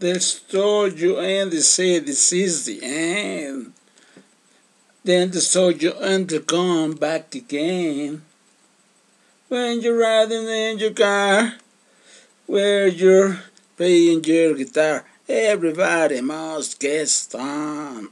They stole you and they say this is the end. Then they stole you and they come back again. When you're riding in your car, where you're playing your guitar, everybody must get stoned.